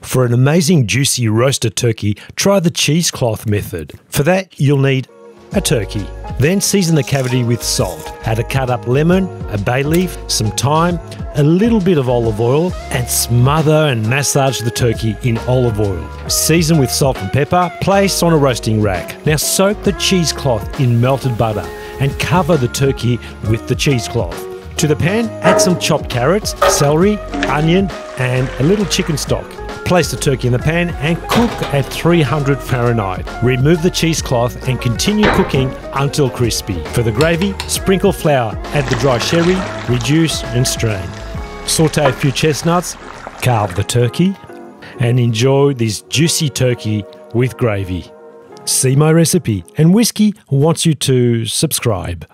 For an amazing juicy roasted turkey, try the cheesecloth method. For that, you'll need a turkey. Then season the cavity with salt. Add a cut up lemon, a bay leaf, some thyme, a little bit of olive oil, and smother and massage the turkey in olive oil. Season with salt and pepper, place on a roasting rack. Now soak the cheesecloth in melted butter and cover the turkey with the cheesecloth. To the pan, add some chopped carrots, celery, onion, and a little chicken stock. Place the turkey in the pan and cook at 300 Fahrenheit. Remove the cheesecloth and continue cooking until crispy. For the gravy, sprinkle flour, add the dry sherry, reduce and strain. Saute a few chestnuts, carve the turkey, and enjoy this juicy turkey with gravy. See my recipe, and Whiskey wants you to subscribe.